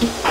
you